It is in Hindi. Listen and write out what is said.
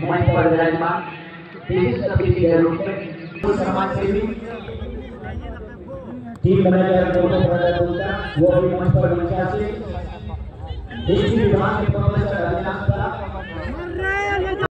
मंच पर विराजमान विशिष्ट अतिथि के रूप में समाज सेवी टीम मैनेजर गौतम प्रदत्त गुप्ता वो भी मंच पर मंचा से। देशी विभाग के